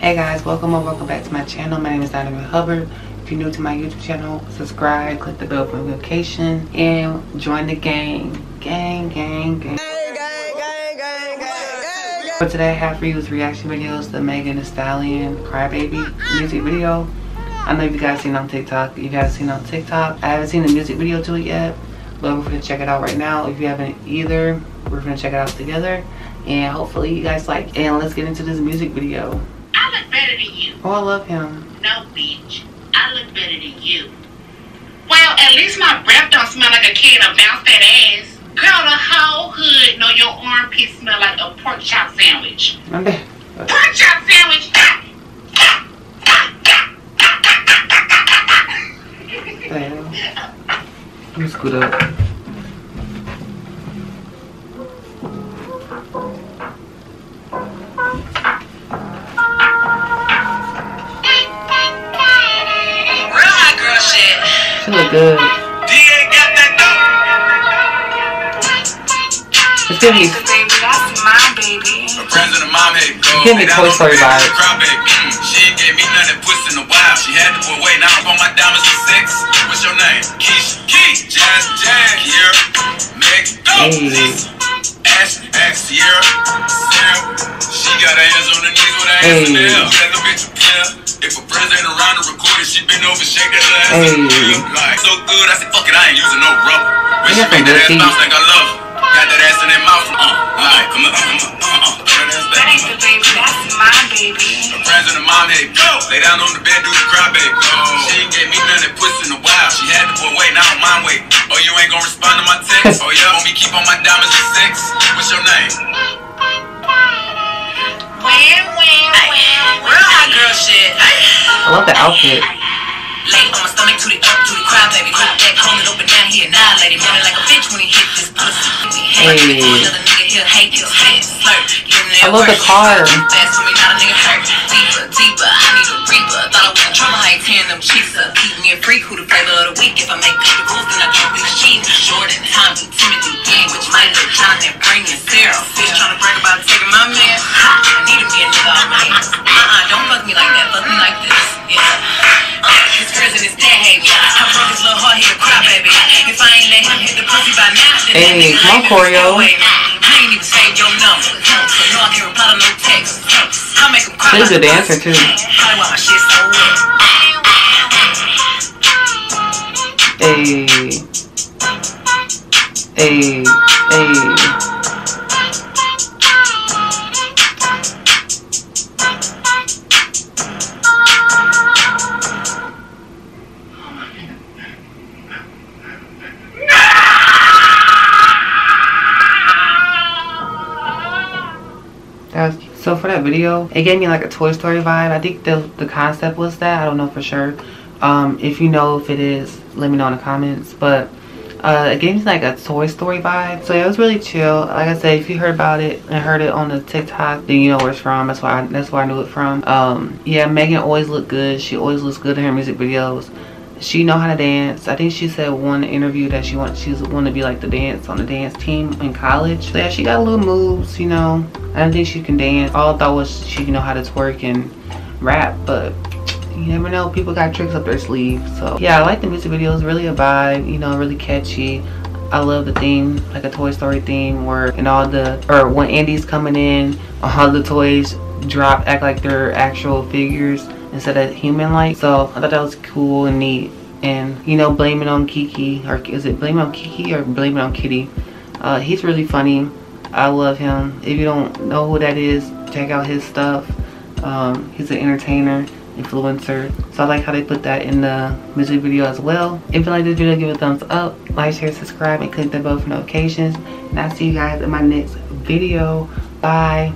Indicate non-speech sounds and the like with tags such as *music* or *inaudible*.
welcome or welcome back to my channel. My name is Donovan Hubbard. If you're new to my YouTube channel, subscribe, click the bell for notification, and join the gang. Gang, gang, gang. For today I have for you is reaction videos to Megan Thee Stallion Crybaby music video. I know if you guys seen on TikTok. If you guys seen on TikTok, I haven't seen the music video to it yet, but we're gonna check it out right now. If you haven't either, we're gonna check it out together, and hopefully you guys like. And let's get into this music video. I look better than you. Oh, I love him. No, bitch. I look better than you. Well, at least my breath don't smell like a kid and bounce that ass. Girl, the whole hood know your armpit smell like a pork chop sandwich. Pork chop sandwich! Damn. Let me scoot up. She look good. DA got that It's gonna be baby, that's my baby. Friends and the mom had go. Give me Toy Story vibe. Mm, she ain't gave me nothing puss in a while. She had to put weight. Now I'm on my diamonds for six. What's your name? Keisha. Key. Jazz. Jazz. Kiera. Meg. Go. Hey. Lisa. Ash. Ash. Sierra. Sarah. She got her hands on her knees with her hands in the Hey. air. That little bitch a player. If a president around to record it, she been over shake that ass. Hey. Like, so good. I said, fuck it. I ain't using no rubber. When You she got make that ass teeth. bounce like I love her. Got that ass in that mouth. Uh, alright, come up, come up, uh, uh, throw that ass back. That ain't the baby, that's my baby. Her friends and the mom had go. Lay down on the bed, do the cry baby. She ain't gave me none of that pussy in a while. She had to put weight, now I'm mind weight. Oh, you ain't gonna respond to my text? *laughs* oh, yeah, want me keep on my diamonds at six? What's your name? I love the outfit. Lay on my stomach to the up to the cry, baby. Go back home and open down here. Nah, running like a bitch when he hit this pussy. Hey. Another nigga here hate this fat flirt. Getting I love the car. Fast for me, not a nigga hurt. Deeper, deeper. I need a reaper. Thought I was in trouble. I ain't tearing them cheeks up. Keep me a freak. Who the flavor of the week? If I make up the rules, then I drop these sheets. Jordan, Tommy, Timothy, which might look Jonathan, bringing Sarah. Bitch I make him cry. She's a dancer, too. Probably why my shit so wet. Hey. Hey. Hey. So for that video, it gave me like a Toy Story vibe. I think the the concept was that. I don't know for sure. Um, if you know if it is, let me know in the comments. But uh, it gave me like a Toy Story vibe. So it was really chill. Like I said, if you heard about it and heard it on the TikTok, then you know where it's from. That's why I, that's where I knew it from. Um, yeah, Megan always looked good. She always looks good in her music videos. She know how to dance. I think she said one interview that she wants she's want to be like the dance on the dance team in college. So yeah, she got a little moves, you know. I don't think she can dance. All I thought was she know how to twerk and rap, but you never know. People got tricks up their sleeve. So yeah, I like the music videos. Really a vibe, you know, really catchy. I love the theme, like a Toy Story theme, where and all the or when Andy's coming in, all the toys drop, act like they're actual figures instead of human like. So I thought that was cool and neat. And you know, blaming on Kiki, or is it blaming on Kiki or blaming on Kitty? Uh, he's really funny. I love him. If you don't know who that is, check out his stuff. Um, he's an entertainer, influencer. So I like how they put that in the music video as well. If you like this video, give it a thumbs up, like, share, subscribe, and click the bell for notifications. And I'll see you guys in my next video. Bye.